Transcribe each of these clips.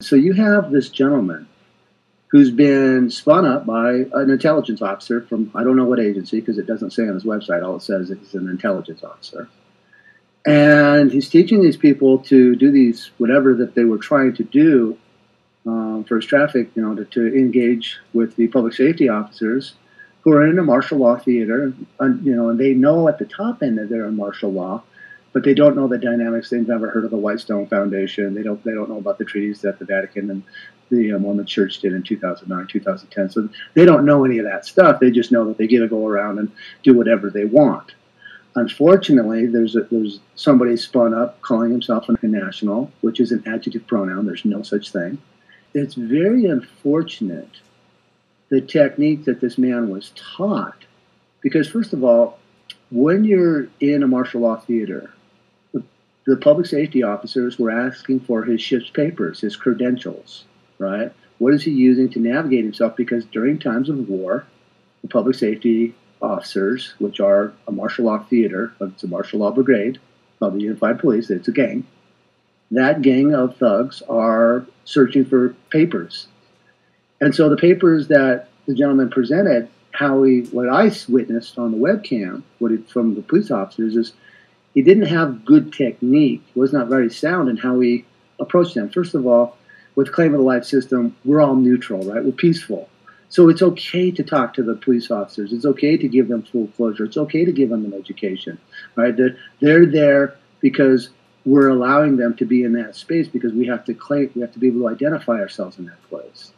So you have this gentleman who's been spun up by an intelligence officer from I don't know what agency because it doesn't say on his website. All it says is he's an intelligence officer. And he's teaching these people to do these whatever that they were trying to do um, for traffic, you know, to, to, engage with the public safety officers who are in a martial law theater, and, you know, and they know at the top end that they're in martial law, but they don't know the dynamics. They've never heard of the Whitestone Foundation. They don't. They don't know about the treaties that the Vatican and the um, Mormon Church did in 2009, 2010. So they don't know any of that stuff. They just know that they get to go around and do whatever they want. Unfortunately, there's a, there's somebody spun up calling himself a national, which is an adjective pronoun. There's no such thing. It's very unfortunate the technique that this man was taught, because first of all, when you're in a martial law theater, the, public safety officers were asking for his ship's papers, his credentials, right? What is he using to navigate himself? Because during times of war, the public safety officers, which are a martial law theater, it's a martial law brigade of the Unified Police, it's a gang. That gang of thugs are searching for papers. And so the papers that the gentleman presented, how he, what I witnessed on the webcam, what from the police officers is he didn't have good technique. He was not very sound in how he approached them. First of all, with claim of the life system, we're all neutral, right? We're peaceful. So it's okay to talk to the police officers. It's okay to give them full closure. It's okay to give them an education, right? They're, they're there because we're allowing them to be in that space because we have to claim, we have to be able to identify ourselves in that place.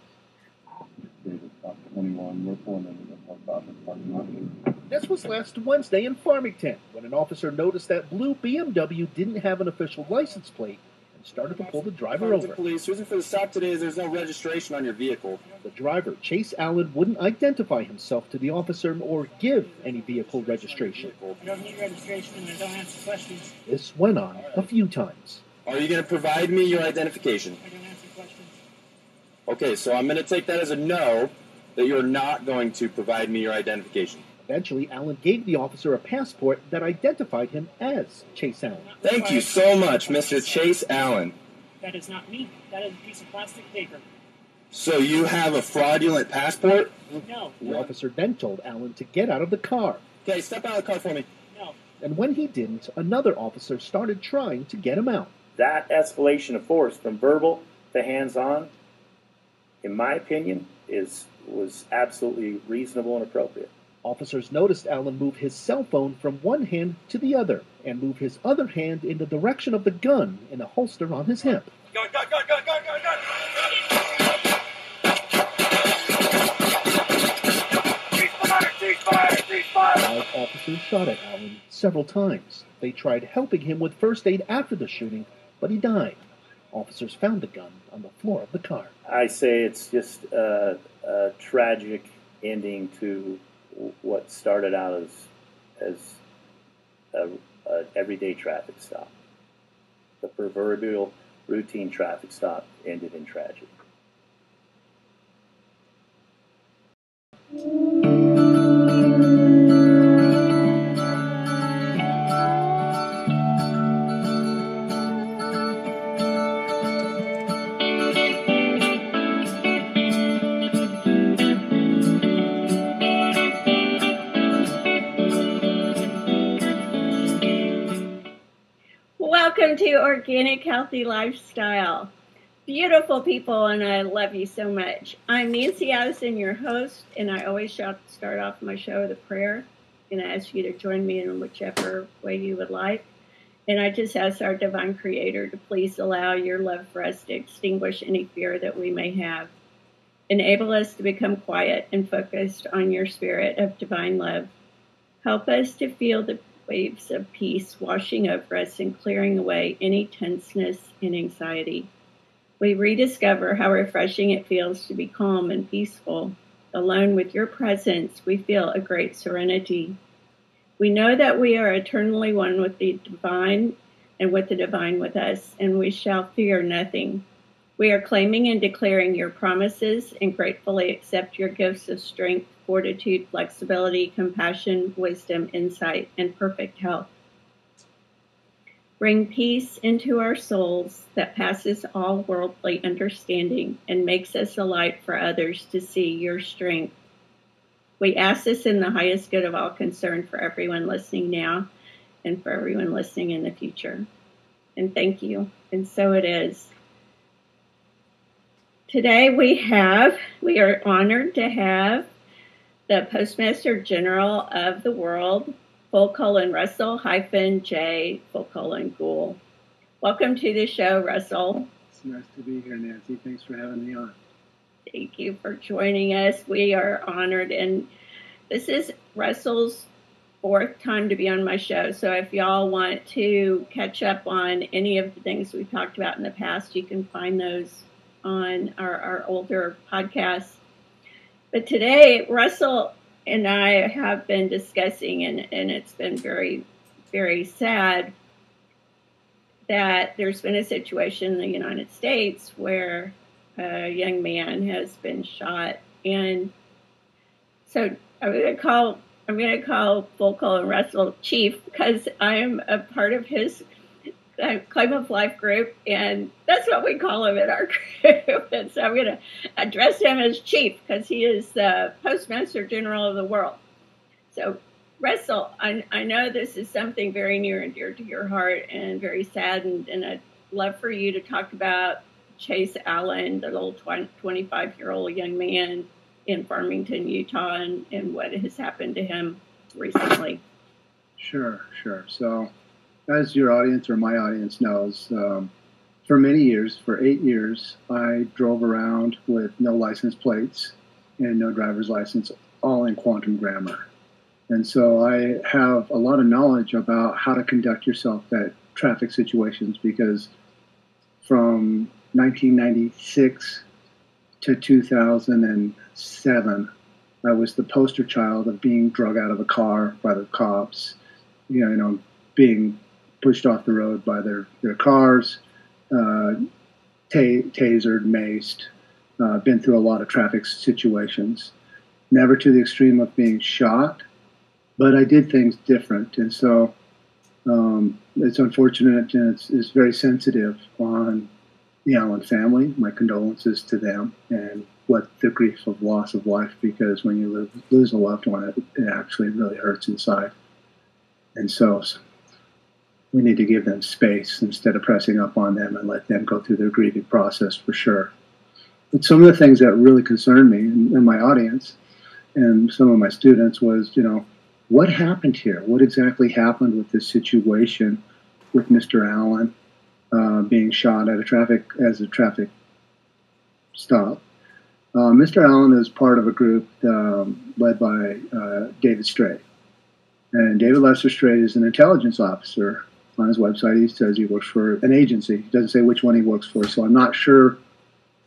This was last Wednesday in Farmington when an officer noticed that blue BMW didn't have an official license plate and started to pull the driver over. Police, reason for the stop today is there's no registration on your vehicle. The driver, Chase Allen, wouldn't identify himself to the officer or give any vehicle registration. I don't need registration and I don't answer questions. This went on a few times. Are you going to provide me your identification? I don't answer questions. Okay, so I'm going to take that as a no, that you're not going to provide me your identification. Eventually, Allen gave the officer a passport that identified him as Chase Allen. Thank you so much, Mr. Chase Allen. That is not me. That is a piece of plastic paper. So you have a fraudulent passport? No. The officer then told Allen to get out of the car. Okay, step out of the car for me. No. And when he didn't, another officer started trying to get him out. That escalation of force from verbal to hands-on, in my opinion, is was absolutely reasonable and appropriate. Officers noticed Allen move his cell phone from one hand to the other and move his other hand in the direction of the gun in a holster on his hip. Gun, gun, gun, gun, gun, gun, gun. Five officers shot at Allen several times. They tried helping him with first aid after the shooting, but he died. Officers found the gun on the floor of the car. I say it's just a, a tragic ending to what started out as as a, a everyday traffic stop. The proverbial routine traffic stop ended in tragedy. Welcome to Organic Healthy Lifestyle. Beautiful people, and I love you so much. I'm Nancy Addison, your host, and I always start off my show with a prayer. And I ask you to join me in whichever way you would like. And I just ask our divine creator to please allow your love for us to extinguish any fear that we may have. Enable us to become quiet and focused on your spirit of divine love. Help us to feel the waves of peace washing over us and clearing away any tenseness and anxiety. We rediscover how refreshing it feels to be calm and peaceful. Alone with your presence, we feel a great serenity. We know that we are eternally one with the divine and with the divine with us, and we shall fear nothing. We are claiming and declaring your promises and gratefully accept your gifts of strength, fortitude, flexibility, compassion, wisdom, insight, and perfect health. Bring peace into our souls that passes all worldly understanding and makes us a light for others to see your strength. We ask this in the highest good of all concern for everyone listening now and for everyone listening in the future. And thank you. And so it is. Today we have, we are honored to have the Postmaster General of the world, full colon Russell hyphen Jay full colon Gould. Welcome to the show, Russell. It's nice to be here, Nancy. Thanks for having me on. Thank you for joining us. We are honored, and this is Russell's fourth time to be on my show. So if y'all want to catch up on any of the things we've talked about in the past, you can find those on our, our older podcasts. But today, Russell and I have been discussing, and, and it's been very, very sad that there's been a situation in the United States where a young man has been shot. And so I'm going to call I'm going to call Volko and Russell Chief because I'm a part of his Uh, claim of life group, and that's what we call him in our group. and so I'm going to address him as chief because he is the postmaster general of the world. So, Russell, I, I know this is something very near and dear to your heart and very saddened, and I'd love for you to talk about Chase Allen, the little 25 year old young man in Farmington, Utah, and, and what has happened to him recently. Sure, sure. So, as your audience or my audience knows, um, for many years, for eight years, I drove around with no license plates and no driver's license, all in quantum grammar. And so I have a lot of knowledge about how to conduct yourself at traffic situations because from 1996 to 2007, I was the poster child of being drug out of a car by the cops, you know, you know being pushed off the road by their, their cars, uh, tasered, maced, uh, been through a lot of traffic situations. Never to the extreme of being shot, but I did things different. And so um, it's unfortunate and it's, it's very sensitive on the Allen family. My condolences to them and what the grief of loss of life because when you live, lose a loved one, it, it actually really hurts inside. And so we need to give them space instead of pressing up on them and let them go through their grieving process for sure. But some of the things that really concerned me and, my audience and some of my students was, you know, what happened here? What exactly happened with this situation with Mr. Allen uh, being shot at a traffic as a traffic stop? Uh, Mr. Allen is part of a group um, led by uh, David Straight. And David Lester Straight is an intelligence officer on his website. He says he works for an agency. He doesn't say which one he works for. So I'm not sure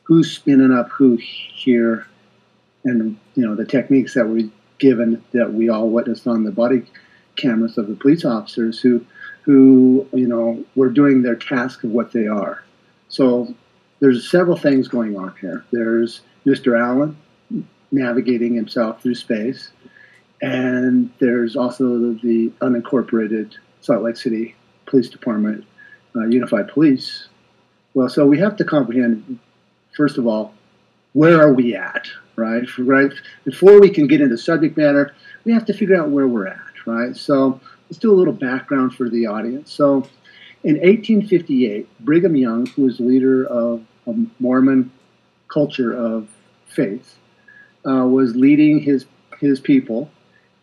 who's spinning up who here, and you know the techniques that were given that we all witnessed on the body cameras of the police officers who who you know were doing their task of what they are. So there's several things going on here. There's Mr. Allen navigating himself through space, and there's also the unincorporated Salt Lake City Police Department, uh, Unified Police. Well, so we have to comprehend, first of all, where are we at, right? Right before we can get into subject matter, we have to figure out where we're at, right? So let's do a little background for the audience. So in 1858, Brigham Young, who was leader of a Mormon culture of faith, uh, was leading his his people,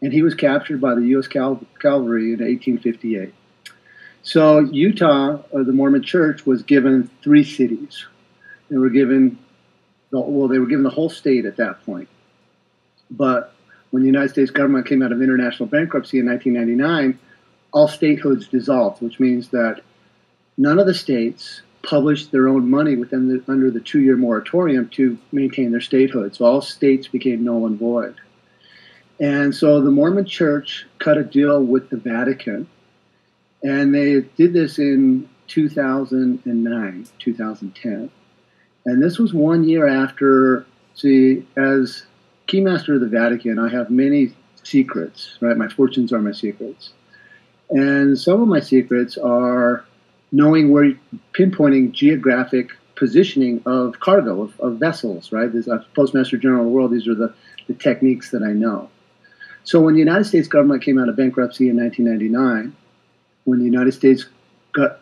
and he was captured by the U.S. Cal- Cavalry in 1858. So Utah, or the Mormon Church, was given three cities. They were given, the, well, they were given the whole state at that point. But when the United States government came out of international bankruptcy in 1999, all statehoods dissolved, which means that none of the states published their own money within the, under the two-year moratorium to maintain their statehood. So all states became null and void. And so the Mormon Church cut a deal with the Vatican and they did this in 2009, 2010. And this was one year after, see, as Keymaster of the Vatican, I have many secrets, right? My fortunes are my secrets. And some of my secrets are knowing where, pinpointing geographic positioning of cargo, of, of vessels, right? As a uh, Postmaster General of the world, these are the, the techniques that I know. So when the United States government came out of bankruptcy in 1999, when the United States got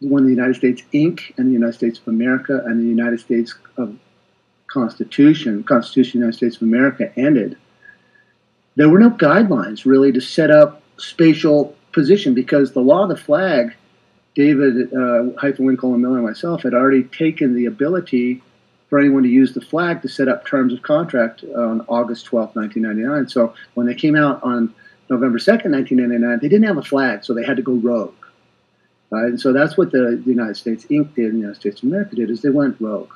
when the United States Inc. and the United States of America and the United States of Constitution, Constitution of the United States of America ended, there were no guidelines really to set up spatial position because the law of the flag, David uh, Hythen Miller and myself had already taken the ability for anyone to use the flag to set up terms of contract on August 12, 1999. So when they came out on November 2nd, 1999, they didn't have a flag, so they had to go rogue. Right? And so that's what the, United States Inc. did, the United States of America did, is they went rogue.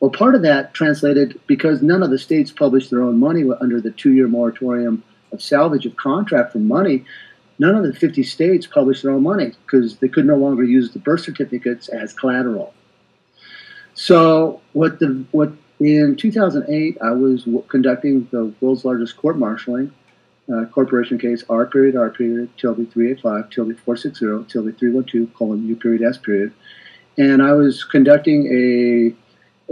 Well, part of that translated because none of the states published their own money under the two-year moratorium of salvage of contract for money. None of the 50 states published their own money because they could no longer use the birth certificates as collateral. So what the what in 2008 I was conducting the world's largest court martialing uh, corporation case R period R period Tilby 385 Tilby 460 Tilby 312 colon U period S period, and I was conducting a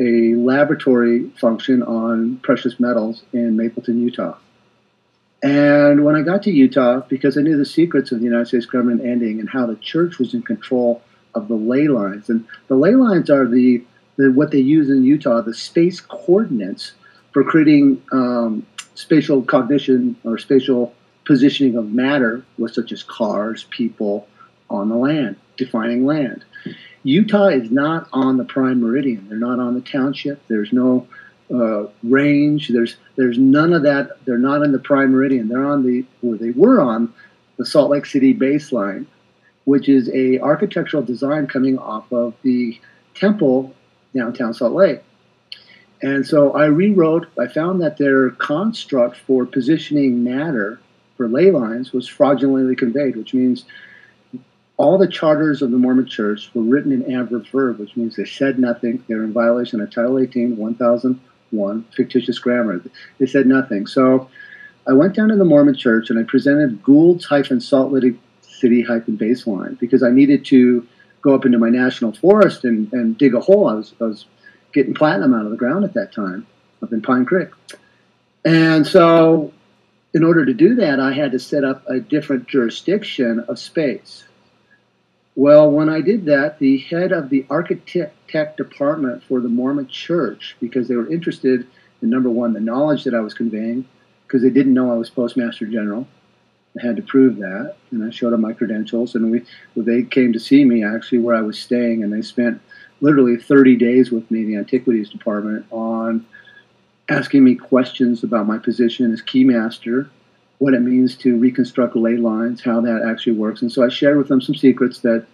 a laboratory function on precious metals in Mapleton, Utah. And when I got to Utah, because I knew the secrets of the United States government ending and how the church was in control of the ley lines, and the ley lines are the the, what they use in Utah, the space coordinates for creating um, spatial cognition or spatial positioning of matter, such as cars, people on the land, defining land. Utah is not on the prime meridian. They're not on the township. There's no uh, range. There's there's none of that. They're not in the prime meridian. They're on the where they were on the Salt Lake City baseline, which is a architectural design coming off of the temple downtown Salt Lake. And so I rewrote, I found that their construct for positioning matter for ley lines was fraudulently conveyed, which means all the charters of the Mormon Church were written in adverb verb, which means they said nothing. They're in violation of Title 18, 1001, fictitious grammar. They said nothing. So I went down to the Mormon Church and I presented Gould's hyphen Salt Lake City hyphen baseline because I needed to go up into my national forest and, and dig a hole. I was, I was getting platinum out of the ground at that time up in Pine Creek. And so, in order to do that, I had to set up a different jurisdiction of space. Well, when I did that, the head of the architect department for the Mormon church, because they were interested in number one, the knowledge that I was conveying, because they didn't know I was postmaster general, I had to prove that, and I showed them my credentials. And we, they came to see me actually where I was staying, and they spent literally 30 days with me, in the antiquities department, on asking me questions about my position as keymaster, what it means to reconstruct ley lines, how that actually works. And so I shared with them some secrets that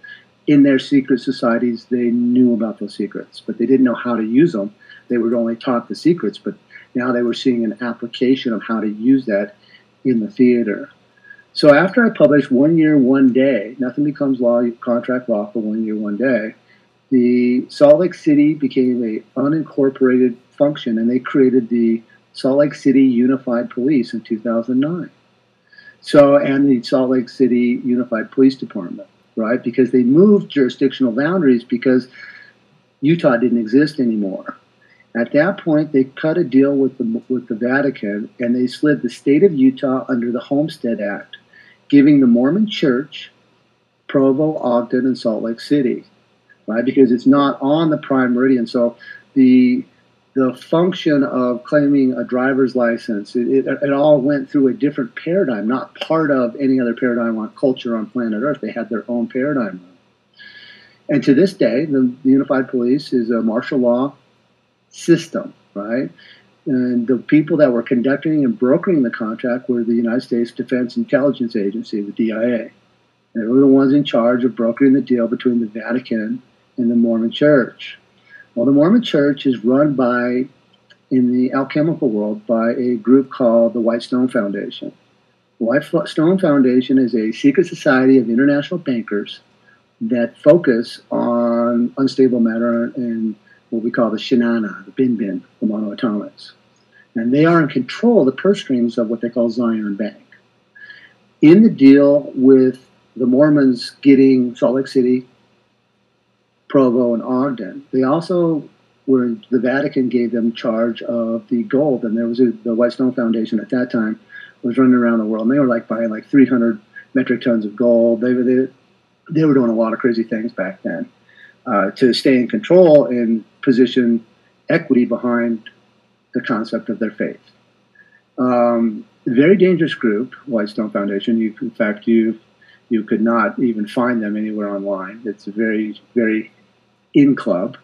in their secret societies they knew about those secrets, but they didn't know how to use them. They were only taught the secrets, but now they were seeing an application of how to use that in the theater. So after I published One Year, One Day, Nothing Becomes Law, Contract Law for One Year, One Day, the Salt Lake City became a unincorporated function, and they created the Salt Lake City Unified Police in 2009. So, and the Salt Lake City Unified Police Department, right? Because they moved jurisdictional boundaries because Utah didn't exist anymore. At that point, they cut a deal with the with the Vatican, and they slid the state of Utah under the Homestead Act giving the Mormon Church Provo, Ogden, and Salt Lake City, right? Because it's not on the prime meridian. So the the function of claiming a driver's license, it, it, it, all went through a different paradigm, not part of any other paradigm on culture on planet Earth. They had their own paradigm. And to this day, the, the Unified Police is a martial law system, right? And the people that were conducting and brokering the contract were the United States Defense Intelligence Agency, the DIA. They were the ones in charge of brokering the deal between the Vatican and the Mormon Church. Well, the Mormon Church is run by, in the alchemical world, by a group called the White Stone Foundation. The White Stone Foundation is a secret society of international bankers that focus on unstable matter and what we call the shinana, the bin bin, the monoatomics and they are in control of the purse strings of what they call Zion Bank. In the deal with the Mormons getting Salt Lake City, Provo, and Ogden. They also were the Vatican gave them charge of the gold, and there was a, the White Stone Foundation at that time was running around the world, and they were like buying like 300 metric tons of gold. They were they, they were doing a lot of crazy things back then uh, to stay in control and position equity behind the concept of their faith. Um, very dangerous group, White Stone Foundation. You, in fact, you you could not even find them anywhere online. It's a very very in club.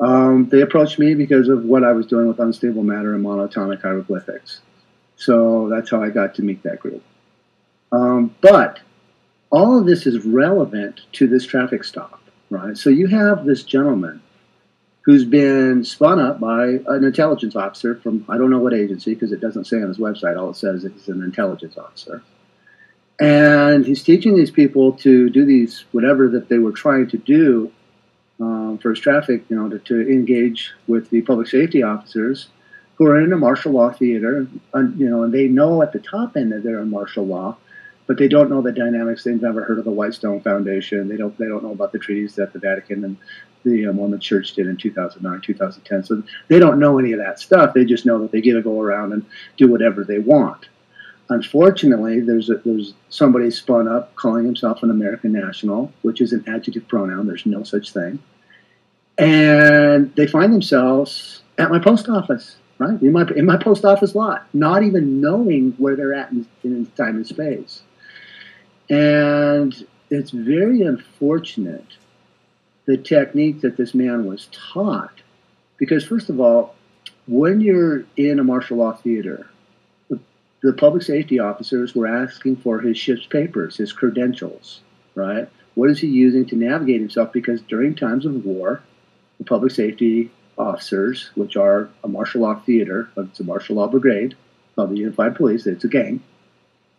Um, they approached me because of what I was doing with unstable matter and monatomic hieroglyphics. So that's how I got to meet that group. Um, but all of this is relevant to this traffic stop, right? So you have this gentleman who's been spun up by an intelligence officer from I don't know what agency because it doesn't say on his website. All it says is he's an intelligence officer. And he's teaching these people to do these whatever that they were trying to do um, his traffic, you know, to, to, engage with the public safety officers who are in a martial law theater, and, you know, and they know at the top end that they're in martial law, but they don't know the dynamics. They've never heard of the White Stone Foundation. They don't they don't know about the treaties that the Vatican and the uh, Mormon Church did in 2009, 2010. So they don't know any of that stuff. They just know that they get to go around and do whatever they want. Unfortunately, there's a, there's somebody spun up calling himself an American national, which is an adjective pronoun. There's no such thing, and they find themselves at my post office, right in my in my post office lot, not even knowing where they're at in, in time and space, and it's very unfortunate the technique that this man was taught. Because, first of all, when you're in a martial law theater, the, public safety officers were asking for his ship's papers, his credentials, right? What is he using to navigate himself? Because during times of war, the public safety officers, which are a martial law theater, it's a martial law brigade of the Unified Police, it's a gang.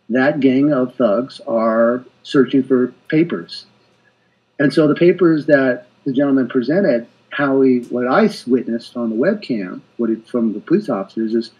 That gang of thugs are searching for papers and so the papers that the gentleman presented, how he, what I witnessed on the webcam, what from the police officers is,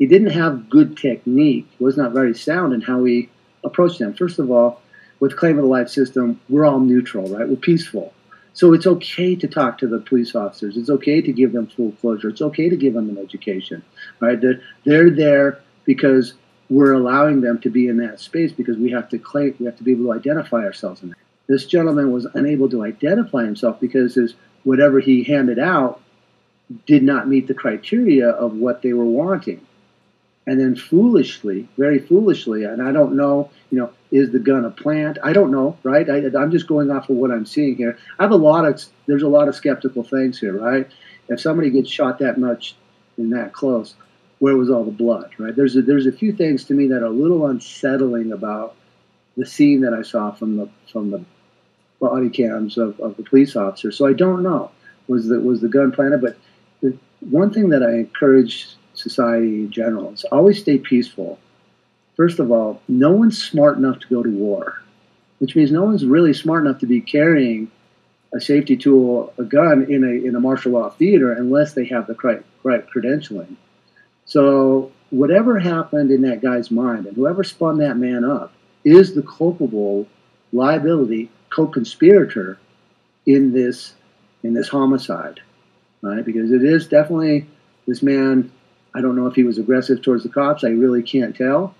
he didn't have good technique. Was not very sound in how he approached them. First of all, with claim of the life system, we're all neutral, right? We're peaceful. So it's okay to talk to the police officers. It's okay to give them full closure. It's okay to give them an education, right? They're, they're there because we're allowing them to be in that space because we have to claim, we have to be able to identify ourselves in that this gentleman was unable to identify himself because his whatever he handed out did not meet the criteria of what they were wanting. And then foolishly, very foolishly, and I don't know, you know, is the gun a plant? I don't know, right? I, am just going off of what I'm seeing here. I have a lot of, there's a lot of skeptical things here, right? If somebody gets shot that much and that close, where was all the blood, right? There's a, there's a few things to me that are a little unsettling about the scene that I saw from the from the body cams of, of the police officer. So I don't know was the was the gun planted, but the one thing that I encourage society in general is always stay peaceful. First of all, no one's smart enough to go to war, which means no one's really smart enough to be carrying a safety tool, a gun in a in a martial law theater unless they have the right, right credentialing. So whatever happened in that guy's mind and whoever spun that man up is the culpable liability co-conspirator in this in this homicide, right? Because it is definitely this man. I don't know if he was aggressive towards the cops. I really can't tell.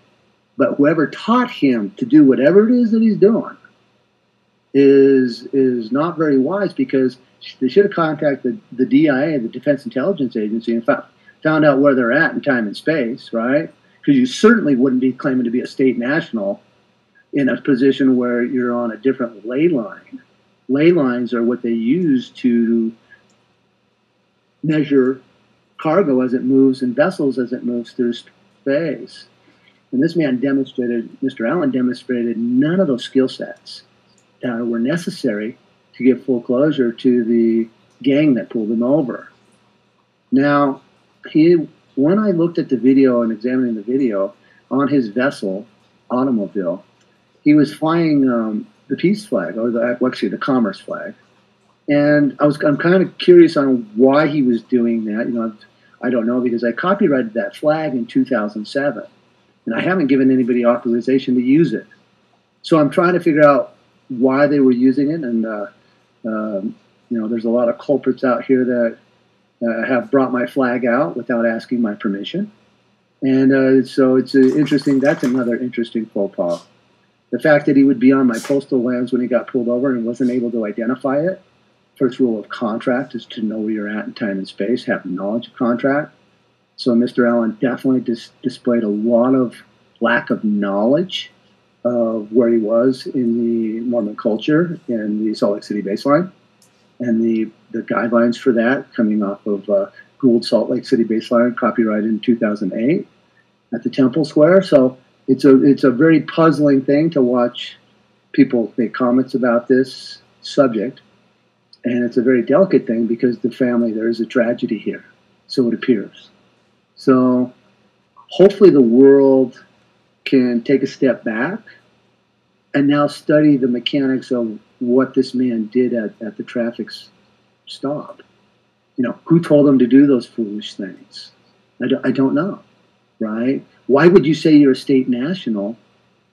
But whoever taught him to do whatever it is that he's doing is is not very wise because they should have contacted the DIA, the Defense Intelligence Agency, and found, found out where they're at in time and space, right? Because you certainly wouldn't be claiming to be a state national in a position where you're on a different ley line. Ley lines are what they use to measure cargo as it moves and vessels as it moves through space. And this man demonstrated, Mr. Allen demonstrated none of those skill sets that were necessary to give full closure to the gang that pulled him over. Now, he, when I looked at the video and examining the video on his vessel, automobile, he was flying um, the peace flag, or the actually the commerce flag. And I was I'm kind of curious on why he was doing that. You know, I don't know because I copyrighted that flag in 2007, and I haven't given anybody authorization to use it. So I'm trying to figure out why they were using it, and uh, um, you know, there's a lot of culprits out here that uh, have brought my flag out without asking my permission. And uh, so it's interesting. That's another interesting faux pas. The fact that he would be on my postal lands when he got pulled over and wasn't able to identify it. First rule of contract is to know where you're at in time and space, have knowledge of contract. So Mr. Allen definitely dis- displayed a lot of lack of knowledge of where he was in the Mormon culture in the Salt Lake City baseline and the, the guidelines for that coming off of uh, Gould Salt Lake City baseline, copyrighted in 2008 at the Temple Square. So it's a it's a very puzzling thing to watch people make comments about this subject, and it's a very delicate thing because the family there is a tragedy here, so it appears. So hopefully the world can take a step back and now study the mechanics of what this man did at, at the traffic stop. You know, who told him to do those foolish things? I don't, I don't know, right? Why would you say you're a state national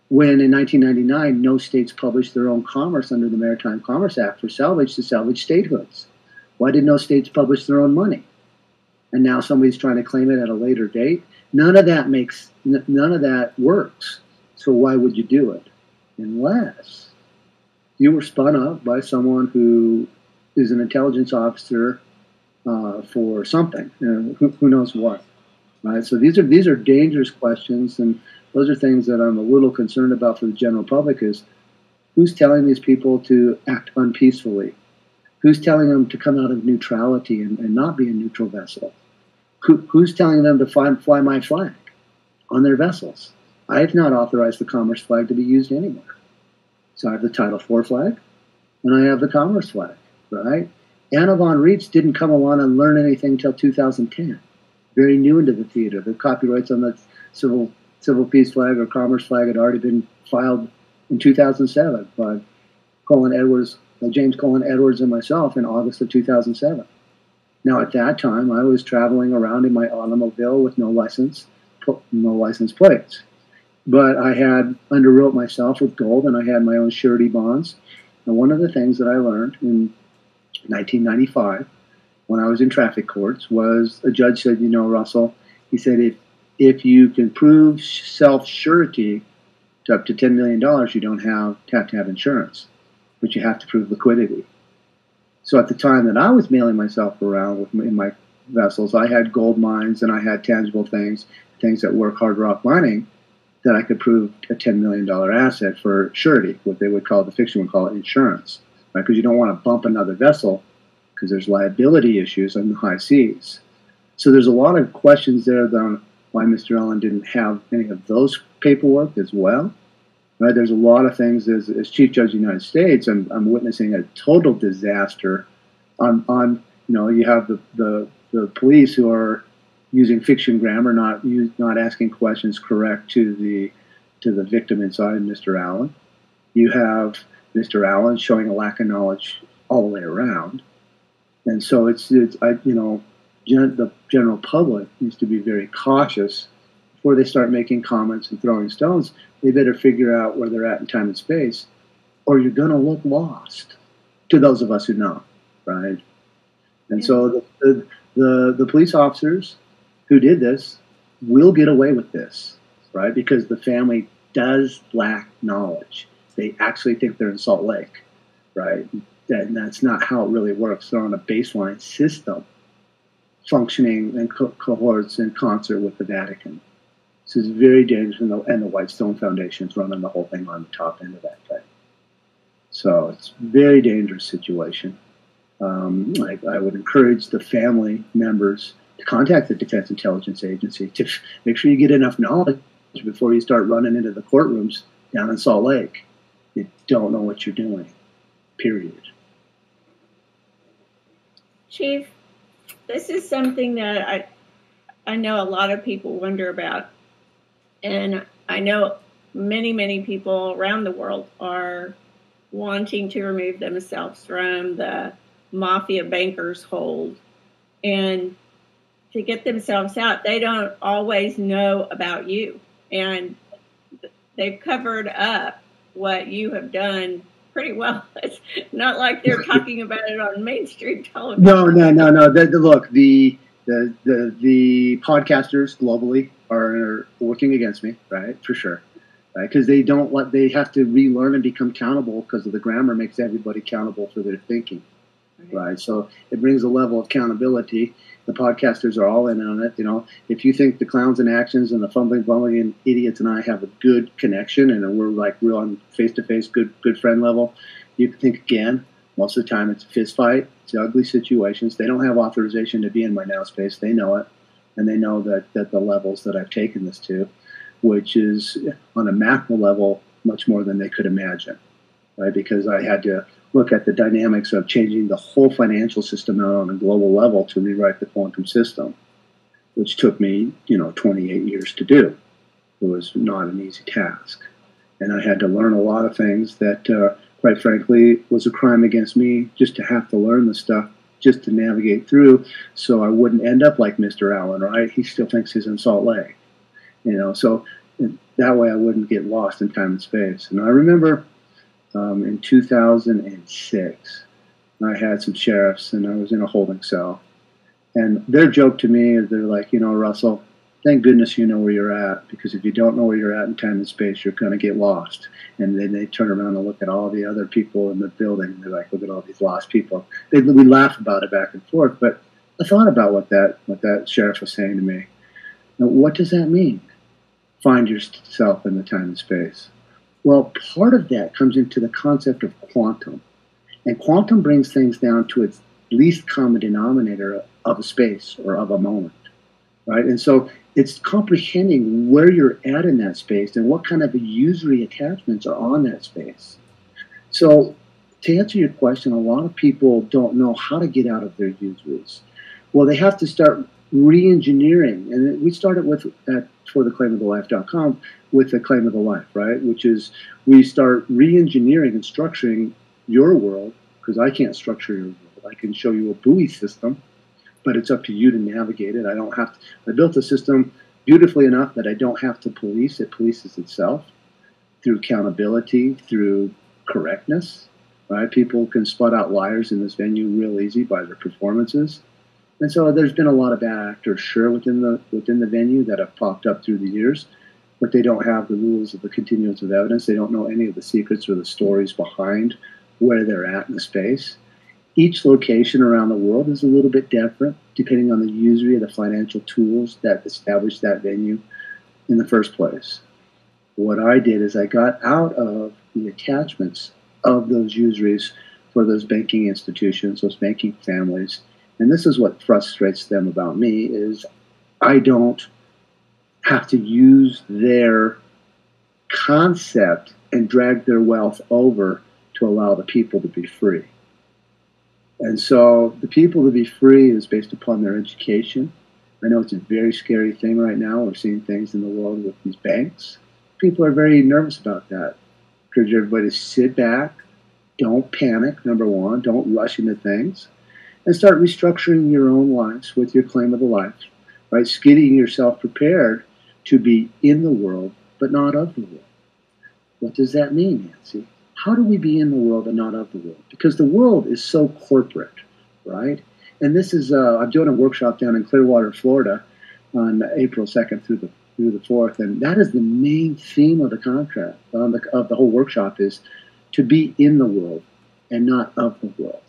when in 1999 no states published their own commerce under the Maritime Commerce Act for salvage to salvage statehoods? Why did no states publish their own money? And now somebody's trying to claim it at a later date. None of that makes none of that works. So why would you do it? Unless you were spun up by someone who is an intelligence officer uh, for something. You know, who, who, knows what? Right. So these are these are dangerous questions, and those are things that I'm a little concerned about for the general public. Is who's telling these people to act unpeacefully? Who's telling them to come out of neutrality and, and not be a neutral vessel? Who, who's telling them to fly, fly my flag on their vessels? I have not authorized the commerce flag to be used anywhere. So I have the Title IV flag, and I have the commerce flag, right? Anna von Reitz didn't come along and learn anything until 2010. Very new into the theater. The copyrights on the civil civil peace flag or commerce flag had already been filed in 2007 by Colin Edwards, by James Colin Edwards, and myself in August of 2007. Now, at that time, I was traveling around in my automobile with no license, no license plates. But I had underwrote myself with gold, and I had my own surety bonds. And one of the things that I learned in 1995 when I was in traffic courts was a judge said, you know, Russell, he said, if, if you can prove self surety to up to $10 million, you don't have, have to have insurance, but you have to prove liquidity. So at the time that I was mailing myself around with in my vessels, I had gold mines and I had tangible things, things that work hard rock mining, that I could prove a $10 million asset for surety, what they would call, the fiction would call it insurance right? Because you don't want to bump another vessel because there's liability issues on the high seas. So there's a lot of questions there on why Mr. Allen didn't have any of those paperwork as well. Right? There's a lot of things as, as Chief Judge of the United States, I'm, I'm witnessing a total disaster on, on you know, you have the, the, the police who are using fiction grammar, not not asking questions correct to the to the victim inside Mr. Allen. You have Mr. Allen, showing a lack of knowledge all the way around. And so it's, it's I, you know, gen- the general public needs to be very cautious before they start making comments and throwing stones. They better figure out where they're at in time and space, or you're going to look lost to those of us who know, right? And so the, the, the, the police officers who did this will get away with this, right? Because the family does lack knowledge they actually think they're in Salt Lake, right? And that's not how it really works. They're on a baseline system functioning in co- cohorts in concert with the Vatican. This is very dangerous, and the, and the Whitestone Foundation is running the whole thing on the top end of that thing. So it's a very dangerous situation. Um, I, I, would encourage the family members to contact the Defense Intelligence Agency to f- make sure you get enough knowledge before you start running into the courtrooms down in Salt Lake you don't know what you're doing, period. Chief, this is something that I, I know a lot of people wonder about. And I know many, many people around the world are wanting to remove themselves from the mafia bankers hold and to get themselves out they don't always know about you and they've covered up what you have done pretty well. It's not like they're talking about it on mainstream television. No, no, no, no. The, the, look, the, the the the podcasters globally are working against me, right? For sure, right? Because they don't want they have to relearn and become accountable because of the grammar makes everybody accountable for their thinking, right? So it brings a level of accountability. The podcasters are all in on it. You know, if you think the clowns and actions and the fumbling, bumbling idiots and I have a good connection and we're like real on face to face, good good friend level, you can think again. Most of the time, it's a fist fight. It's ugly situations. They don't have authorization to be in my now space. They know it, and they know that that the levels that I've taken this to, which is on a macro level, much more than they could imagine, right? Because I had to look at the dynamics of changing the whole financial system out on a global level to rewrite the quantum system, which took me, you know, 28 years to do. It was not an easy task, and I had to learn a lot of things that. Uh, quite frankly, was a crime against me just to have to learn the stuff just to navigate through so I wouldn't end up like Mr. Allen, right? He still thinks he's in Salt Lake, you know, so that way I wouldn't get lost in time and space. And I remember um, in 2006, I had some sheriffs and I was in a holding cell. And their joke to me is they're like, you know, Russell, thank goodness you know where you're at because if you don't know where you're at in time and space, you're going to get lost. And then they turn around and look at all the other people in the building. And they're like, look at all these lost people. They, we laugh about it back and forth, but I thought about what that what that sheriff was saying to me. Now, what does that mean? Find yourself in the time and space. Well, part of that comes into the concept of quantum, and quantum brings things down to its least common denominator of a space or of a moment right? And so it's comprehending where you're at in that space and what kind of usury attachments are on that space. So, to answer your question, a lot of people don't know how to get out of their usuries. Well, they have to start re-engineering, and we started with at for the claim of the life.com with the claim of the life, right? Which is we start re-engineering and structuring your world because I can't structure your world. I can show you a buoy system, but it's up to you to navigate it. I don't have to, I built a system beautifully enough that I don't have to police. It polices itself through accountability, through correctness. Right? People can spot out liars in this venue real easy by their performances. And so there's been a lot of bad actors, sure, within the within the venue that have popped up through the years, but they don't have the rules of the continuance of evidence. They don't know any of the secrets or the stories behind where they're at in the space each location around the world is a little bit different depending on the usury of the financial tools that established that venue in the first place. What I did is I got out of the attachments of those usuries for those banking institutions, those banking families. And this is what frustrates them about me is I don't have to use their concept and drag their wealth over to allow the people to be free. And so the people to be free is based upon their education. I know it's a very scary thing right now. We're seeing things in the world with these banks. People are very nervous about that. Encourage everybody to sit back, don't panic, number one, don't rush into things, and start restructuring your own lives with your claim of the life, right? Getting yourself prepared to be in the world, but not of the world. What does that mean, Nancy? how do we be in the world and not of the world? Because the world is so corporate, right? And this is uh, I'm doing a workshop down in Clearwater, Florida, on April 2nd through the through the 4th, and that is the main theme of the contract um, the, of the whole workshop is to be in the world and not of the world,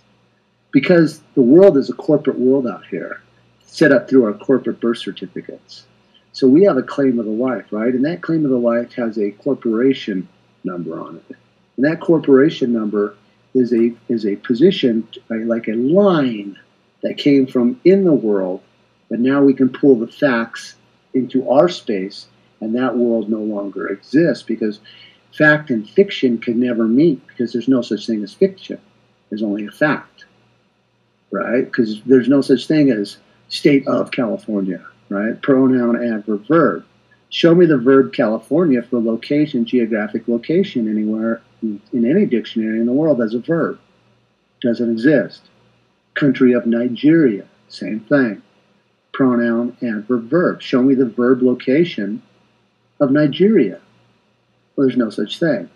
because the world is a corporate world out here, set up through our corporate birth certificates. So we have a claim of the life, right? And that claim of the life has a corporation number on it. And that corporation number is a is a position like a line that came from in the world, but now we can pull the facts into our space, and that world no longer exists because fact and fiction can never meet because there's no such thing as fiction. There's only a fact, right? Because there's no such thing as state of California, right? Pronoun, adverb, verb. Show me the verb California for location, geographic location anywhere in any dictionary in the world as a verb. Doesn't exist. Country of Nigeria, same thing. Pronoun, adverb, verb. Show me the verb location of Nigeria. Well, there's no such thing.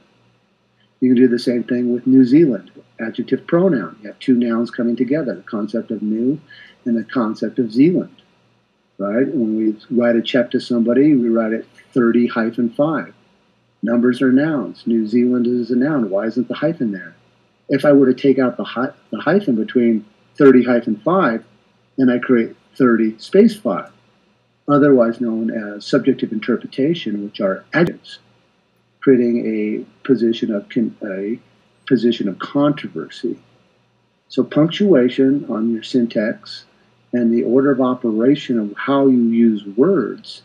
You can do the same thing with New Zealand, adjective pronoun. You have two nouns coming together, the concept of new and the concept of Zealand. Right? When we write a check to somebody, we write it 30 hyphen 5. Numbers are nouns. New Zealand is a noun. Why isn't the hyphen there? If I were to take out the, hy- the hyphen between 30 hyphen 5, then I create 30 space 5, otherwise known as subjective interpretation, which are adjectives creating a position of a position of controversy. So punctuation on your syntax and the order of operation of how you use words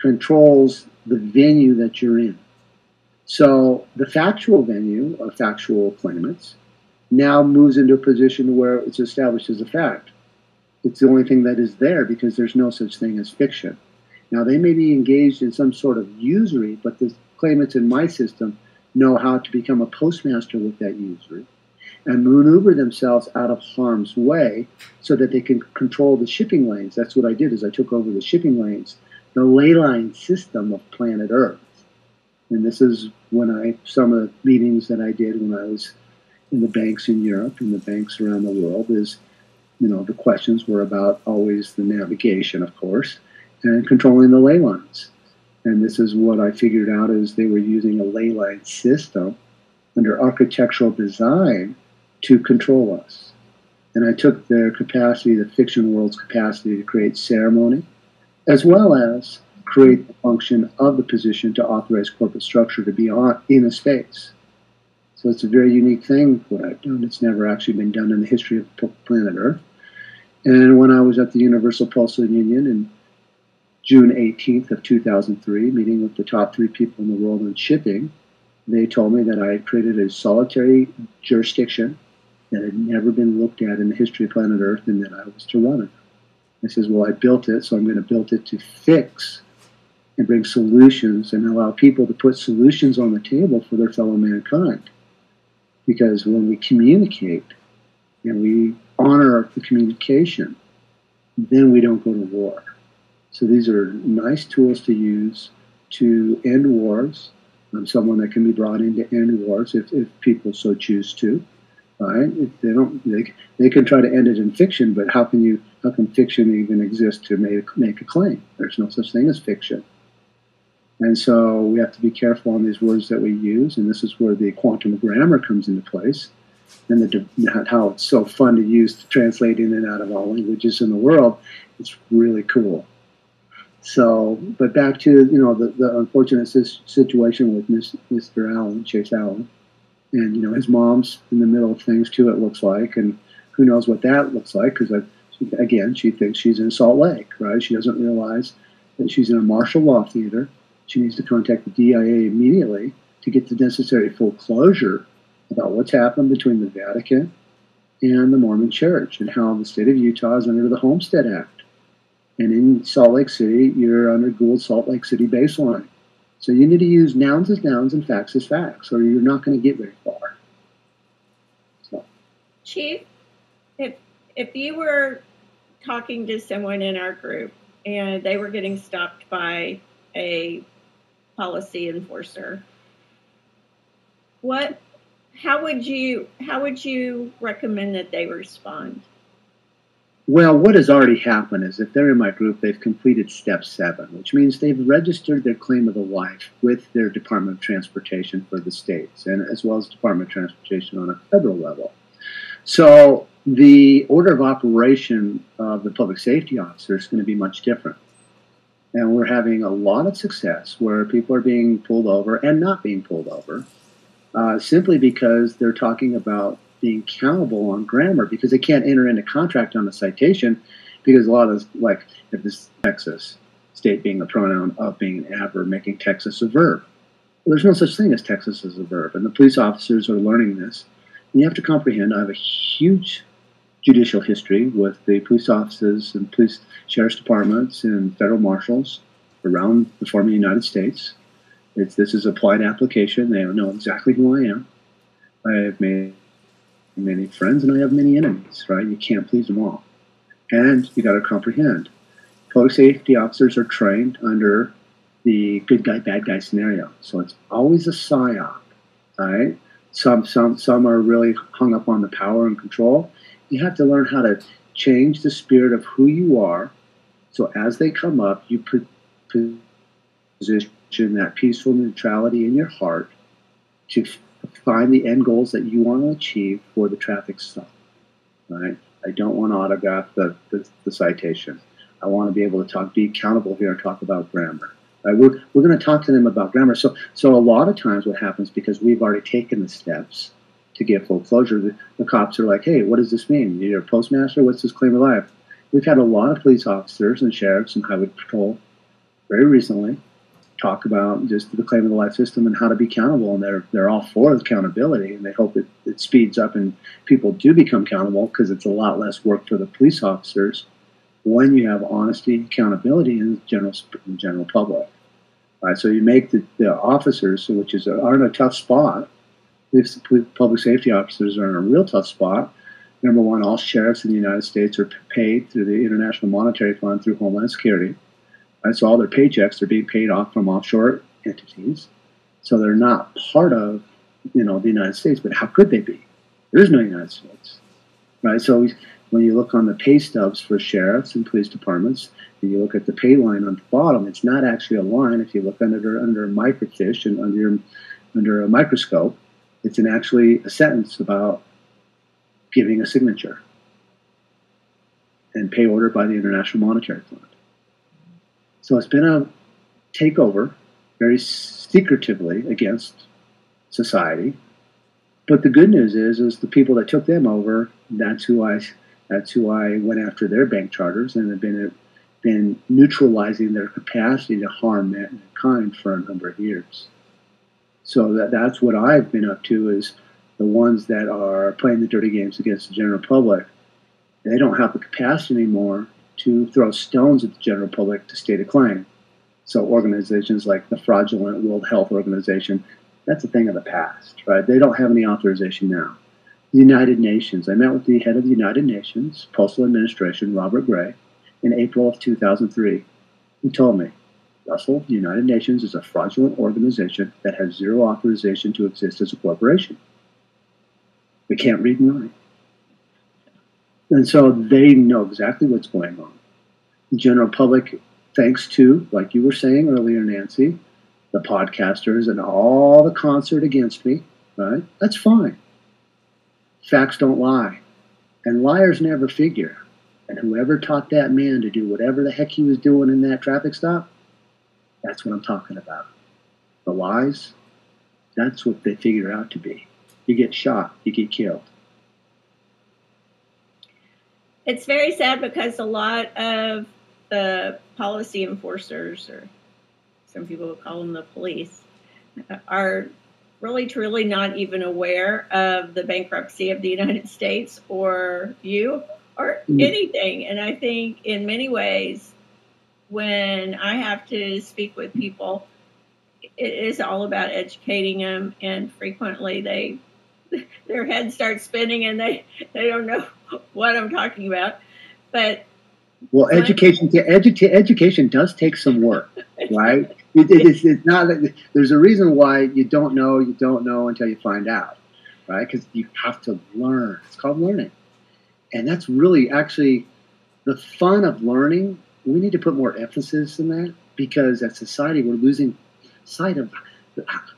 controls the venue that you're in. So the factual venue of factual claimants now moves into a position where it's established as a fact. It's the only thing that is there because there's no such thing as fiction. Now they may be engaged in some sort of usury, but the claimants in my system know how to become a postmaster with that usury and maneuver themselves out of harm's way so that they can control the shipping lanes. That's what I did is I took over the shipping lanes, the ley line system of planet Earth. And this is when I some of the meetings that I did when I was in the banks in Europe and the banks around the world is you know the questions were about always the navigation of course and controlling the ley lines and this is what I figured out is they were using a ley line system under architectural design to control us. And I took their capacity, the fiction world's capacity to create ceremony, as well as create the function of the position to authorize corporate structure to be on, in a space. So it's a very unique thing what I've done. It's never actually been done in the history of planet Earth. And when I was at the Universal Postal Union in June 18th of 2003, meeting with the top three people in the world on shipping, they told me that I had created a solitary jurisdiction that had never been looked at in the history of planet Earth and that I was to run it. I says, well, I built it, so I'm going to build it to fix and bring solutions and allow people to put solutions on the table for their fellow mankind. Because when we communicate and we honor the communication, then we don't go to war. So these are nice tools to use to end wars. I'm someone that can be brought in to end wars if, if people so choose to. Right? If they don't, they, they can try to end it in fiction, but how can you? How can fiction even exist to make make a claim? There's no such thing as fiction. And so we have to be careful on these words that we use, and this is where the quantum grammar comes into place, and the, how it's so fun to use to translate in and out of all languages in the world. It's really cool. So, but back to you know the, the unfortunate situation with Mr. Allen, Chase Allen, and you know his mom's in the middle of things too. It looks like, and who knows what that looks like? Because again, she thinks she's in Salt Lake, right? She doesn't realize that she's in a martial law theater. She needs to contact the DIA immediately to get the necessary full closure about what's happened between the Vatican and the Mormon Church and how the state of Utah is under the Homestead Act and in Salt Lake City, you're under Gould Salt Lake City baseline. So you need to use nouns as nouns and facts as facts, or you're not going to get very far. So. Chief, if if you were talking to someone in our group and they were getting stopped by a policy enforcer, what how would you how would you recommend that they respond? Well, what has already happened is if they're in my group, they've completed step seven, which means they've registered their claim of the life with their Department of Transportation for the states, and as well as Department of Transportation on a federal level. So the order of operation of the public safety officer is going to be much different. And we're having a lot of success where people are being pulled over and not being pulled over uh, simply because they're talking about being countable on grammar because they can't enter into contract on a citation because a lot of like if this Texas state being a pronoun of being an adverb, making Texas a verb. Well, there's no such thing as Texas as a verb, and the police officers are learning this. And you have to comprehend. I have a huge judicial history with the police offices and police sheriff's departments and federal marshals around the former United States. It's, this is applied application. They know exactly who I am. I have made many friends and I have many enemies, right? You can't please them all. And you got to comprehend. Public safety officers are trained under the good guy, bad guy scenario. So it's always a psyop, right? Some some some are really hung up on the power and control. You have to learn how to change the spirit of who you are. So as they come up, you put position that peaceful neutrality in your heart to find the end goals that you want to achieve for the traffic stop. Right? I don't want to autograph the, the, the citation. I want to be able to talk, be accountable here and talk about grammar. Right? We're, we're going to talk to them about grammar. So, so a lot of times what happens because we've already taken the steps to get full closure, the, the cops are like, hey, what does this mean? You're a postmaster? What's this claim of life? We've had a lot of police officers and sheriffs and highway patrol very recently talk about just the claim of the life system and how to be accountable. And they're, they're all for accountability and they hope it, it speeds up and people do become accountable because it's a lot less work for the police officers when you have honesty, accountability in the general, in the general public. Right, so you make the, the officers, which is are in a tough spot. If public safety officers are in a real tough spot, number one, all sheriffs in the United States are paid through the International Monetary Fund through Homeland Security. Right, so all their paychecks are being paid off from offshore entities. So they're not part of, you know, the United States. But how could they be? There is no United States, right? So when you look on the pay stubs for sheriffs and police departments, and you look at the pay line on the bottom, it's not actually a line. If you look under under a microfiche and under under a microscope, it's an actually a sentence about giving a signature and pay order by the International Monetary Fund. So it's been a takeover, very secretively against society. But the good news is, is the people that took them over, that's who I that's who I went after their bank charters and have been been neutralizing their capacity to harm mankind for a number of years. So that that's what I've been up to is the ones that are playing the dirty games against the general public. They don't have the capacity anymore to throw stones at the general public to state a claim. So organizations like the fraudulent World Health Organization, that's a thing of the past, right? They don't have any authorization now the United Nations. I met with the head of the United Nations Postal Administration, Robert Gray, in April of 2003. He told me, Russell, the United Nations is a fraudulent organization that has zero authorization to exist as a corporation. We can't read write. And so they know exactly what's going on. The general public, thanks to, like you were saying earlier, Nancy, the podcasters and all the concert against me, right? That's fine. Facts don't lie. And liars never figure. And whoever taught that man to do whatever the heck he was doing in that traffic stop, that's what I'm talking about. The lies, that's what they figure out to be. You get shot, you get killed. It's very sad because a lot of the policy enforcers, or some people would call them the police, are really truly not even aware of the bankruptcy of the United States or you or mm. anything. And I think in many ways, when I have to speak with people, it is all about educating them, and frequently they their head starts spinning and they they don't know what I'm talking about. But well, education to edu- education does take some work, right? it, it, it's, it's not. There's a reason why you don't know. You don't know until you find out, right? Because you have to learn. It's called learning, and that's really actually the fun of learning. We need to put more emphasis in that because as society we're losing sight of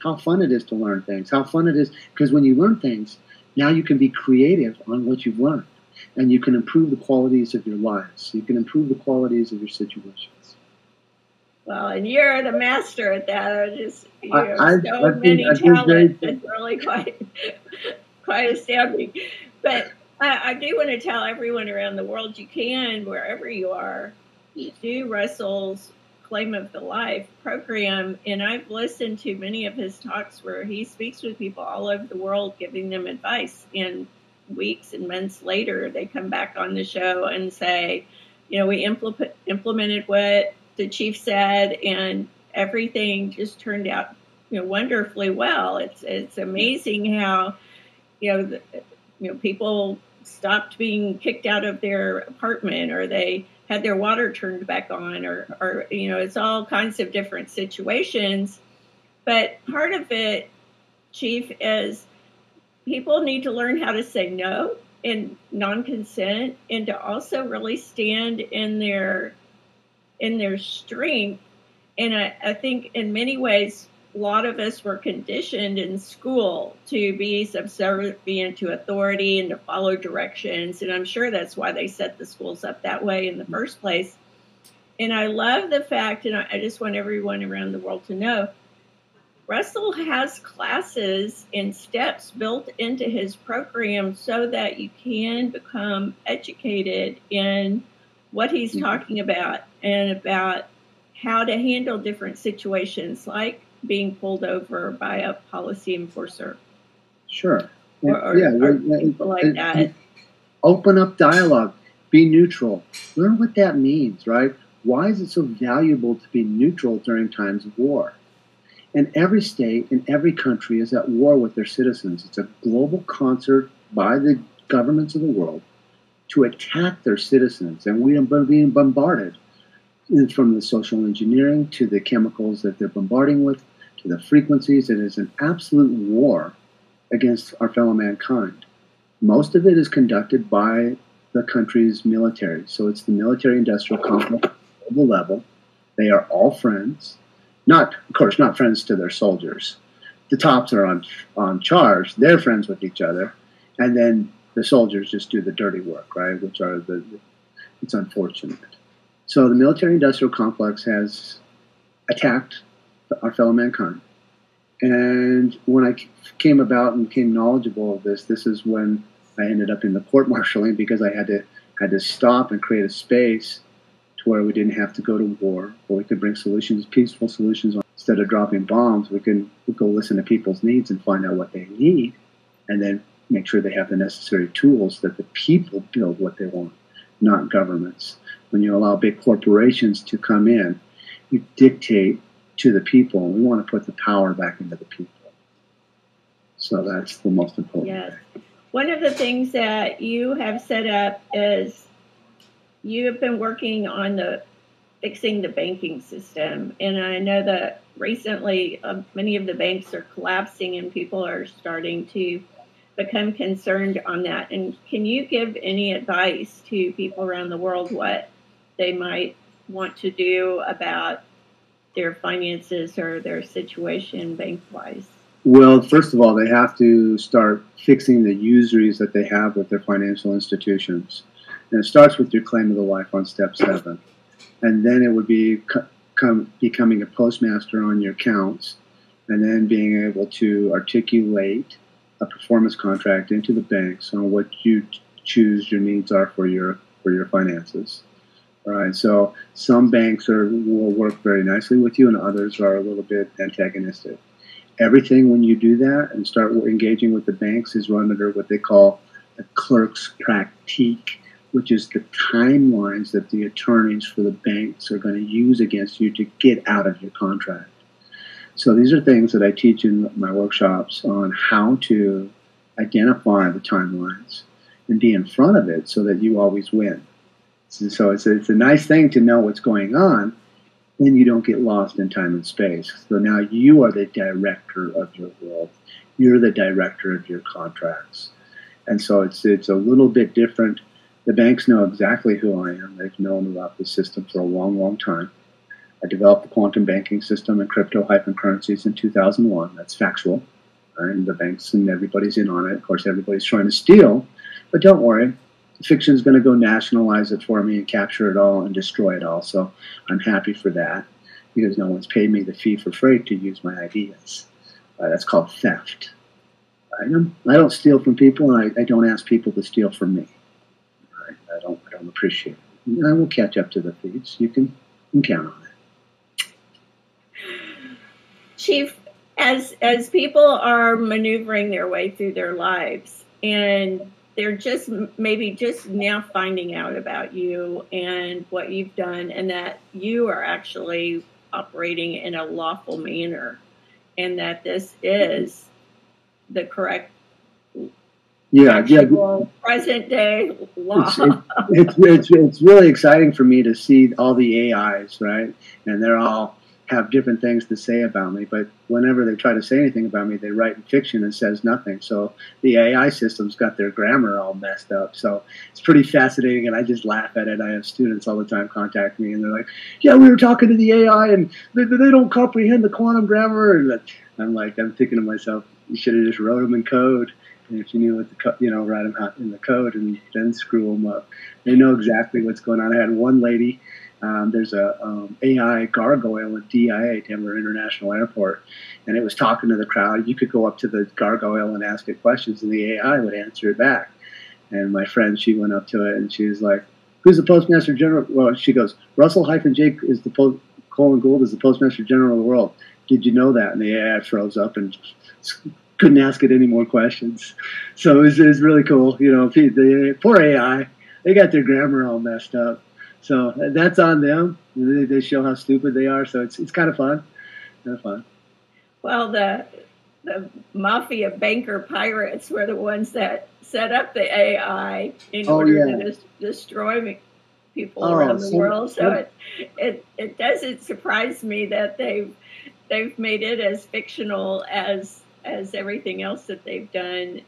how fun it is to learn things. How fun it is because when you learn things, now you can be creative on what you've learned and you can improve the qualities of your lives. You can improve the qualities of your situations. Well, and you're the master at that. I just you have I, so I, many I talents. It's really quite quite astounding. But I, I do want to tell everyone around the world you can, wherever you are, do Russell's Claim of the Life program. And I've listened to many of his talks where he speaks with people all over the world, giving them advice. And weeks and months later, they come back on the show and say, you know, we implement, implemented what the chief said, and everything just turned out, you know, wonderfully well. It's it's amazing how, you know, the, you know, people stopped being kicked out of their apartment, or they had their water turned back on, or or you know, it's all kinds of different situations. But part of it, chief, is people need to learn how to say no and non-consent and to also really stand in their in their strength. And I, I think in many ways a lot of us were conditioned in school to be subservient to authority and to follow directions. And i'm sure that's why they set the schools up that way in the first place. And i love the fact and i just want everyone around the world to know Russell has classes and steps built into his program so that you can become educated in what he's mm-hmm. talking about and about how to handle different situations like being pulled over by a policy enforcer. Sure. Or, or, yeah, or people like that. Open up dialogue. Be neutral. Learn what that means, right? Why is it so valuable to be neutral during times of war? And every state in every country is at war with their citizens. It's a global concert by the governments of the world to attack their citizens. And we are being bombarded from the social engineering to the chemicals that they're bombarding with to the frequencies. It is an absolute war against our fellow mankind. Most of it is conducted by the country's military. So it's the military industrial complex at the level. They are all friends. Not, of course, not friends to their soldiers. The tops are on on charge. They're friends with each other, and then the soldiers just do the dirty work, right? Which are the, it's unfortunate. So the military-industrial complex has attacked our fellow mankind. And when I came about and became knowledgeable of this, this is when I ended up in the court martialing because I had to had to stop and create a space to where we didn't have to go to war, or we could bring solutions, peaceful solutions. Instead of dropping bombs, we can go listen to people's needs and find out what they need, and then make sure they have the necessary tools that the people build what they want, not governments. When you allow big corporations to come in, you dictate to the people. We want to put the power back into the people. So that's the most important. Yes. One of the things that you have set up is you have been working on the fixing the banking system, and I know that recently uh, many of the banks are collapsing, and people are starting to become concerned on that. And can you give any advice to people around the world what they might want to do about their finances or their situation bank wise? Well, first of all, they have to start fixing the usuries that they have with their financial institutions. And it starts with your claim of the life on step seven. And then it would be becoming a postmaster on your accounts and then being able to articulate a performance contract into the banks on what you choose your needs are for your for your finances. All right. So some banks are will work very nicely with you, and others are a little bit antagonistic. Everything when you do that and start engaging with the banks is run under what they call a clerk's pratique which is the timelines that the attorneys for the banks are going to use against you to get out of your contract. So these are things that I teach in my workshops on how to identify the timelines and be in front of it so that you always win. And So it's a, it's a nice thing to know what's going on, then you don't get lost in time and space. So now you are the director of your world. You're the director of your contracts. And so it's it's a little bit different the banks know exactly who I am. They've known about the system for a long, long time. I developed the quantum banking system and crypto currencies in 2001. That's factual. And the banks and everybody's in on it. Of course, everybody's trying to steal, but don't worry. Fiction is going to go nationalize it for me and capture it all and destroy it all. So I'm happy for that because no one's paid me the fee for freight to use my ideas. Uh, that's called theft. I don't, I don't steal from people, and I, I don't ask people to steal from me. I don't I don't appreciate it. I will catch up to the thieves. You can, you can count on it. Chief, as as people are maneuvering their way through their lives and they're just maybe just now finding out about you and what you've done and that you are actually operating in a lawful manner and that this is the correct yeah, yeah. Present day law. It's, it's, it's, it's, really exciting for me to see all the AIs, right? And they're all have different things to say about me. But whenever they try to say anything about me, they write in fiction and says nothing. So the AI system's got their grammar all messed up. So it's pretty fascinating, and I just laugh at it. I have students all the time contact me, and they're like, "Yeah, we were talking to the AI, and they, they don't comprehend the quantum grammar." And I'm like, I'm thinking to myself, you should have just wrote them in code. And if you knew what the co- you know write them out in the code and then screw them up, they know exactly what's going on. I had one lady um, there's a um, AI gargoyle at DIA, Denver International Airport, and it was talking to the crowd. You could go up to the gargoyle and ask it questions, and the AI would answer it back. And my friend, she went up to it and she was like, "Who's the Postmaster General?" Well, she goes, "Russell hyphen Jake is the po- Colin Gould is the Postmaster General of the world." Did you know that? And the AI froze up and couldn't ask it any more questions. So it was, it was really cool. You know, the poor AI, they got their grammar all messed up. So that's on them. They, they show how stupid they are. So it's it's kind of fun. Kind of fun. Well, the the mafia banker pirates were the ones that set up the AI in Oh, order yeah. to des- destroy people Oh, around the so- world. So so- it, it it doesn't surprise me that they've they've made it as fictional as as everything else that they've done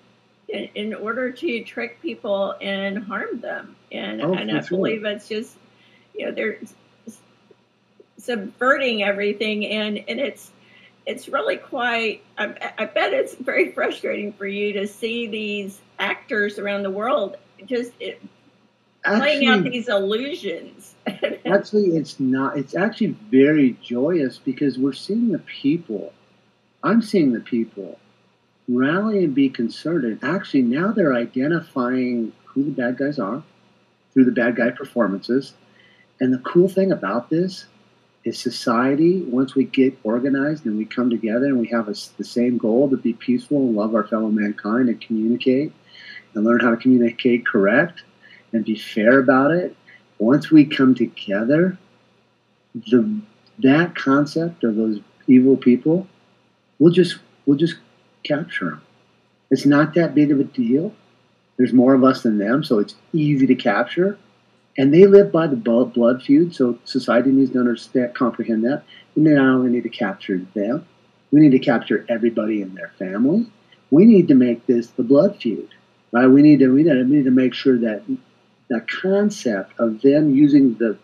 in, in order to trick people and harm them. And Oh, and I sure. believe it's just you know they're subverting everything and and it's it's really quite I, I bet it's very frustrating for you to see these actors around the world just it, playing out these illusions actually, it's not. It's actually very joyous because we're seeing the people. I'm seeing the people rally and be concerned. And actually, now they're identifying who the bad guys are through the bad guy performances. And the cool thing about this is society, once we get organized and we come together and we have a the same goal to be peaceful and love our fellow mankind and communicate and learn how to communicate correct and be fair about it. Once we come together, the that concept of those evil people, we'll just we'll just capture them. It's not that big of a deal. There's more of us than them, so it's easy to capture. And they live by the blood feud, so society needs to understand, comprehend that. We need to capture them, we need to capture everybody in their family. We need to make this the blood feud, right? We need to we need to, we need to make sure that the concept of them using the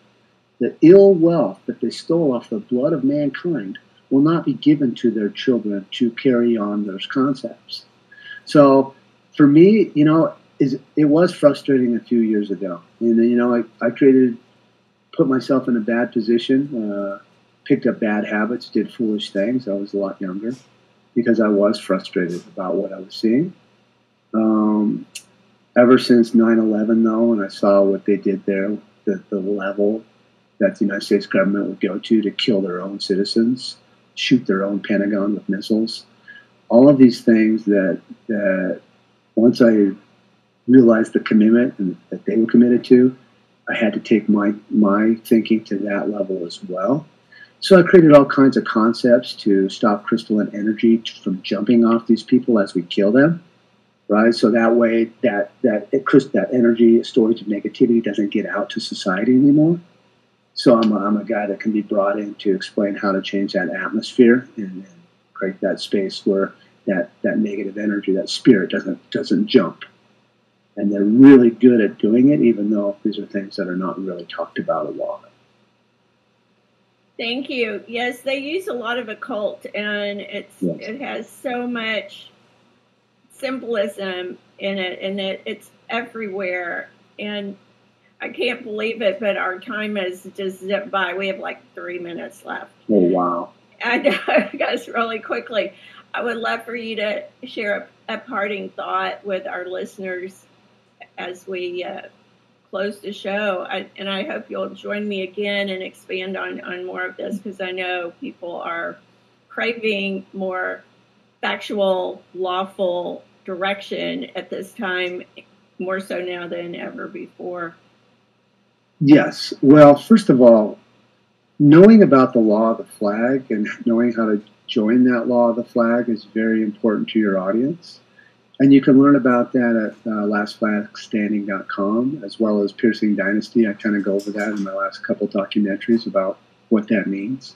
the ill wealth that they stole off the blood of mankind will not be given to their children to carry on those concepts. So for me, you know, is it was frustrating a few years ago. And you know, I, I created, put myself in a bad position, uh, picked up bad habits, did foolish things. I was a lot younger because I was frustrated about what I was seeing. Um, ever since 9-11, though, and I saw what they did there, the, the level that the United States government would go to to kill their own citizens, shoot their own Pentagon with missiles, all of these things that, that once I realized the commitment and that they were committed to, I had to take my my thinking to that level as well. So I created all kinds of concepts to stop crystalline energy from jumping off these people as we kill them, right? So that way that that that energy storage of negativity doesn't get out to society anymore. So I'm a, I'm a guy that can be brought in to explain how to change that atmosphere and, and create that space where that that negative energy, that spirit doesn't doesn't jump and they're really good at doing it, even though these are things that are not really talked about a lot. Thank you. Yes, they use a lot of occult, and it's Yes. it has so much symbolism in it, and it, it's everywhere. And I can't believe it, but our time has just zipped by. We have like three minutes left. Oh wow! I know it really quickly. I would love for you to share a, a parting thought with our listeners as we uh, close the show. I, and I hope you'll join me again and expand on, on more of this because I know people are craving more factual, lawful direction at this time, more so now than ever before. Yes. Well, first of all, knowing about the law of the flag and knowing how to join that law of the flag is very important to your audience. And you can learn about that at uh, lastflagstanding.com as well as Piercing Dynasty. I kind of go over that in my last couple documentaries about what that means.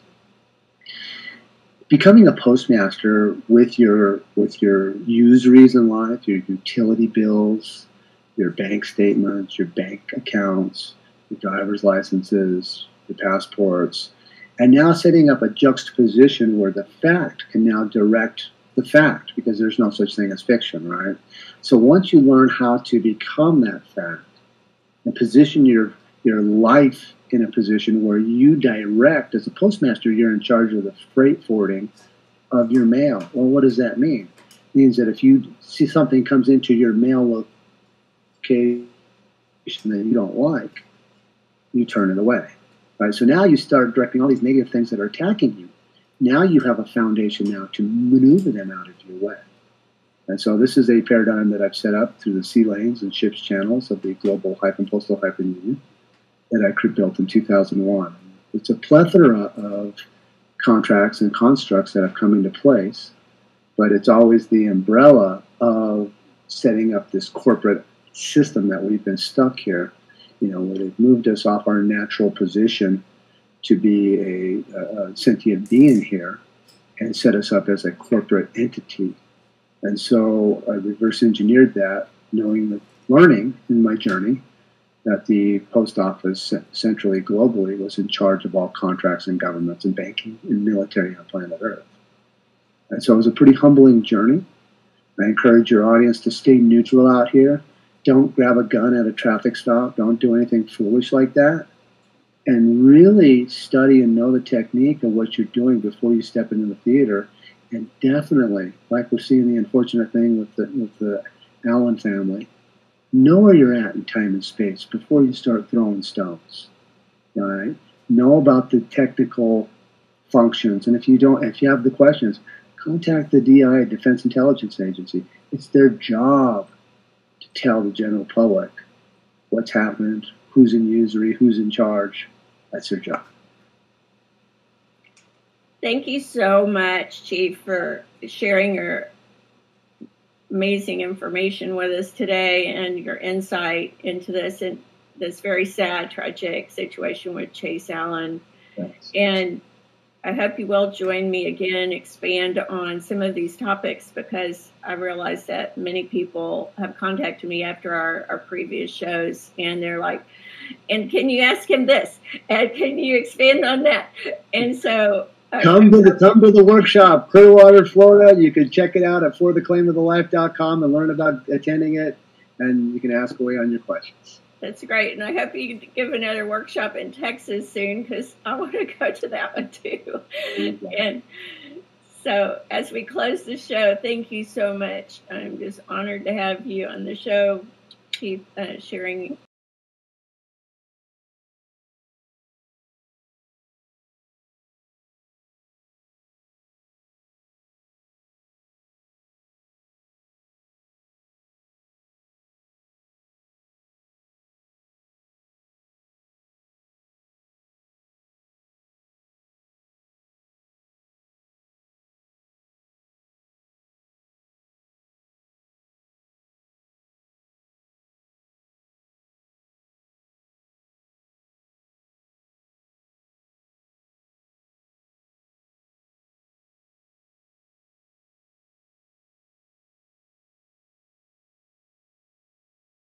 becoming a postmaster with your with your usuries in life, your utility bills, your bank statements, your bank accounts, your driver's licenses, the passports, and now setting up a juxtaposition where the fact can now direct the fact because there's no such thing as fiction, right? So once you learn how to become that fact and position your your life in a position where you direct, as a postmaster, you're in charge of the freight forwarding of your mail. Well, what does that mean? It means that if you see something comes into your mail location that you don't like, you turn it away. Right? So now you start directing all these negative things that are attacking you. Now you have a foundation now to maneuver them out of your way. And so this is a paradigm that I've set up through the sea lanes and ships channels of the global hyphen postal union that I built in 2001. It's a plethora of contracts and constructs that have come into place, but it's always the umbrella of setting up this corporate system that we've been stuck here, you know, where they've moved us off our natural position to be a, a, sentient being here and set us up as a corporate entity. And so I reverse engineered that, knowing, the learning in my journey that the post office centrally globally was in charge of all contracts and governments and banking and military on planet Earth. And so it was a pretty humbling journey. I encourage your audience to stay neutral out here. Don't grab a gun at a traffic stop. Don't do anything foolish like that. And really study and know the technique of what you're doing before you step into the theater. And definitely, like we're seeing the unfortunate thing with the, with the Allen family, know where you're at in time and space before you start throwing stones. All right? Know about the technical functions. And if you don't, if you have the questions, contact the DI, Defense Intelligence Agency. It's their job tell the general public what's happened, who's in usury, who's in charge. That's their job. Thank you so much, Chief, for sharing your amazing information with us today and your insight into this and this very sad, tragic situation with Chase Allen. Thanks. And I hope you will join me again, expand on some of these topics because I realize that many people have contacted me after our, our previous shows and they're like, and can you ask him this? And can you expand on that? And so uh, Come to the come to the workshop, Clearwater, Florida. You can check it out at fortheclaimofthelife.com and learn about attending it, and you can ask away on your questions. That's great, and I hope you give another workshop in Texas soon because I want to go to that one too. And so, as we close the show, thank you so much. I'm just honored to have you on the show, keep uh, sharing